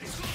He's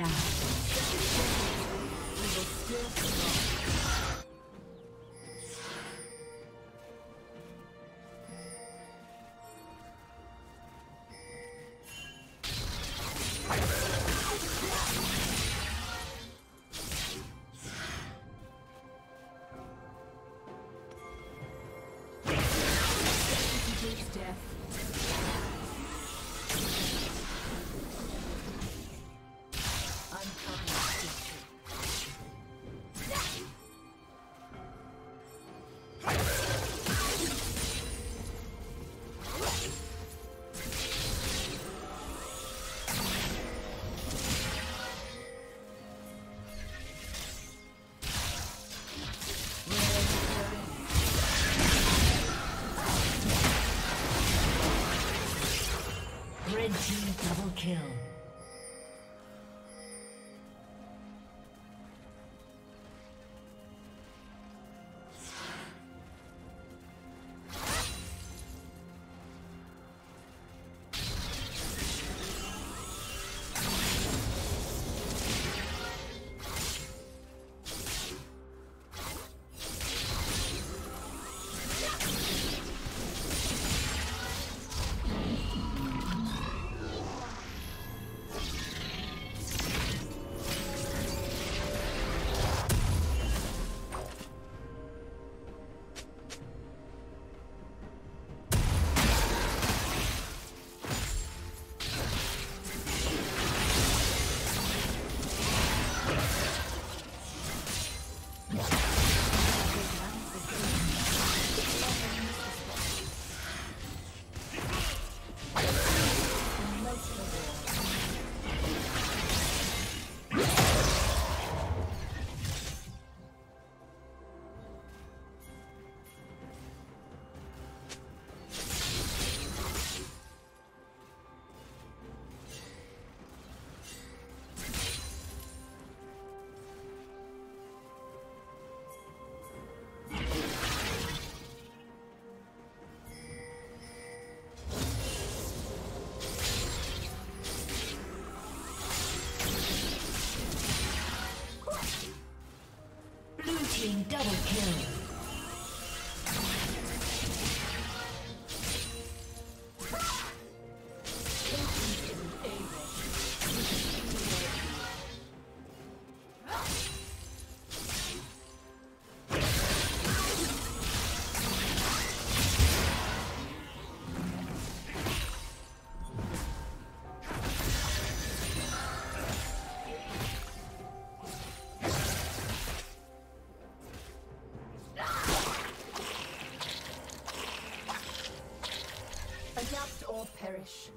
down. Team double kill. Perish.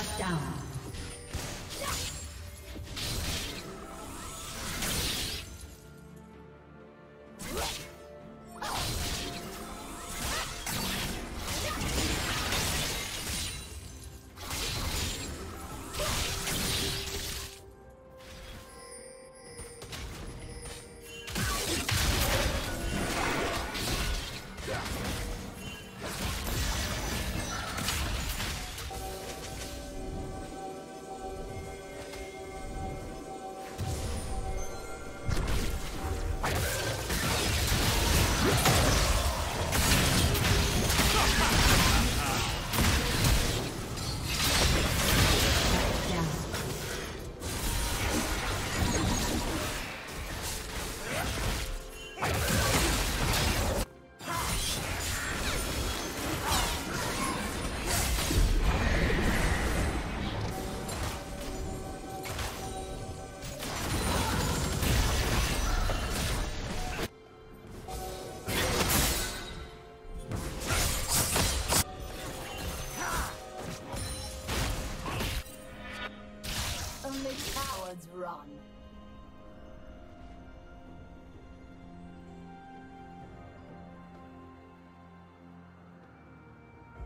Shut down.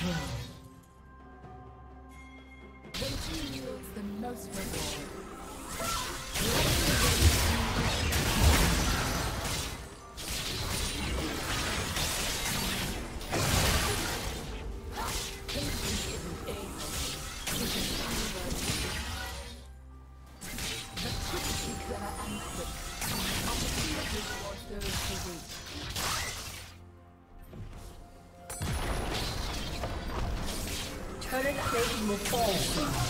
Kill. Waiting the most reward. Plating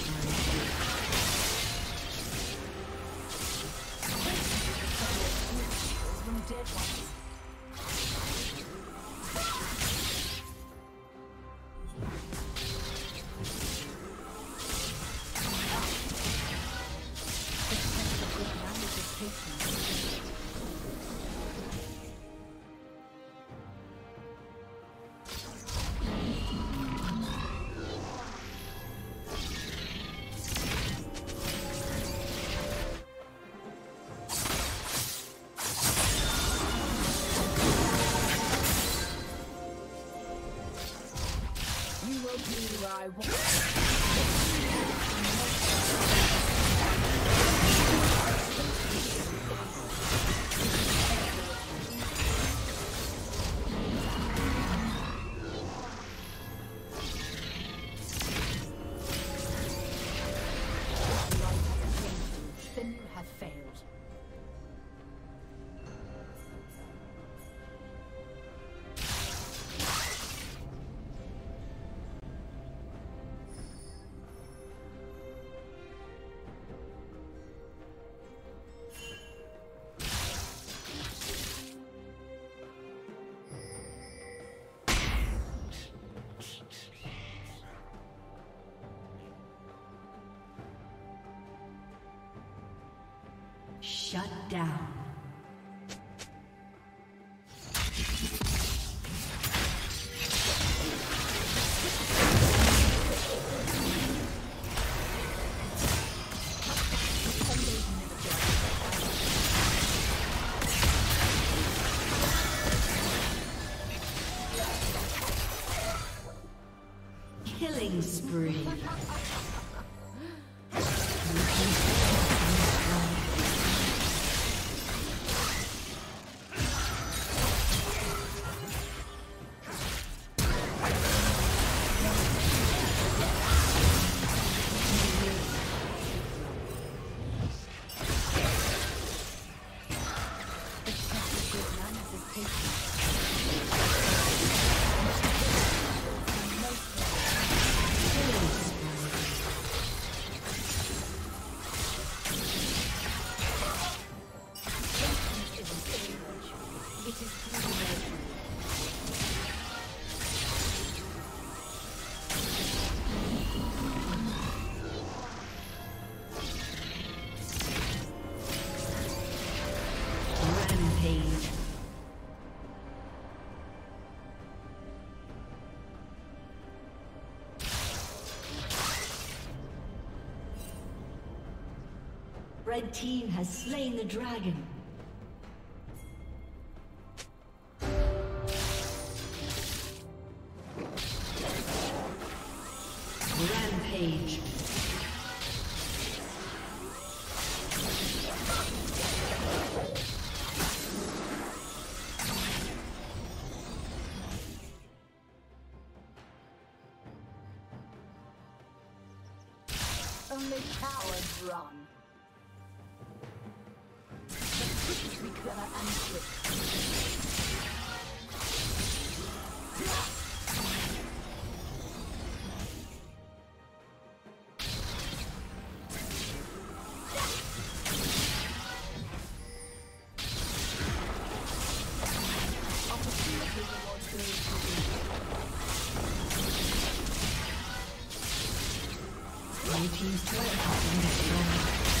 I want. Shut down. Red team has slain the dragon. Rampage. Only cowards run. Quick to and team's turret has been destroyed.